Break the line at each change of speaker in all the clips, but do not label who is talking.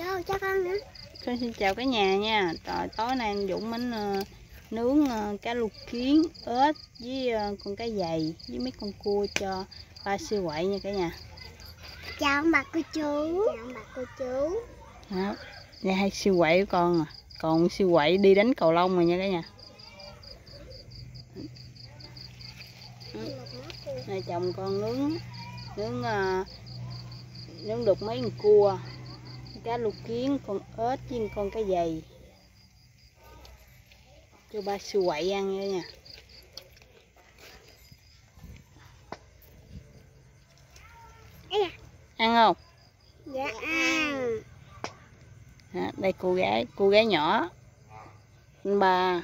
cho cho con nữa.
Con xin chào cả nhà nha. Rồi, tối nay anh Dũng bánh ờ, nướng ờ, cá lục kiến ếch với ờ, con cá dày với mấy con cua cho ba siêu quậy nha cả nhà.
Chào ông bà cô chú. Chào ông bà cô chú.
Đó đây hai siêu quậy của con à. Còn siêu quậy đi đánh cầu lông rồi nha cả nhà. Này chồng con nướng nướng ờ, nướng được mấy con cua cá lục kiến con ếch với con cá dày. Cho ba quậy ăn nha
da.
ăn không?
Dạ ăn.
Đó, đây cô gái cô gái nhỏ. Anh ba.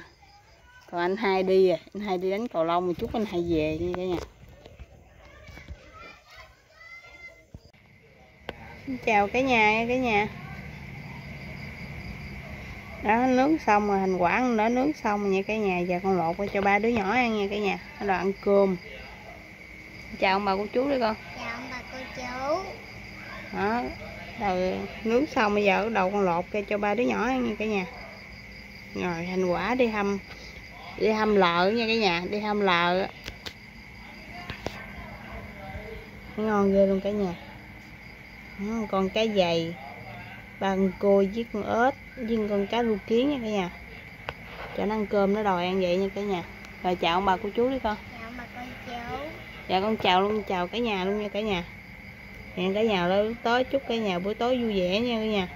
Còn anh hai đi rồi anh hai đi đánh cầu lông một chút anh hai về nha cả nhà Xin chào cả nhà nha cả nhà. Đó nướng xong rồi thành quả đã nướng xong rồi nha cả nhà. Giờ con lột qua cho ba đứa nhỏ ăn nha cả nhà. Nó ăn cơm. Chào ông bà cô chú đi con.
Chào ông bà cô chú.
Đó rồi nướng xong bây giờ bắt đầu con lột ra cho ba đứa nhỏ ăn nha cả nhà. Rồi thành quả đi hâm đi hâm lợ nha cả nhà đi hâm lợ. Ngon ghê luôn cả nhà con cá dày. Con cua với con ếch với con cá lu kiến nha cả nhà. Cho nó ăn cơm nó đòi ăn vậy nha cả nhà. Rồi chào ông bà cô chú đi con.
Chào bà cô chú
dạ con chào luôn chào cả nhà luôn nha cả nhà. Hẹn cả nhà tới tối chúc cả nhà buổi tối vui vẻ nha cả nhà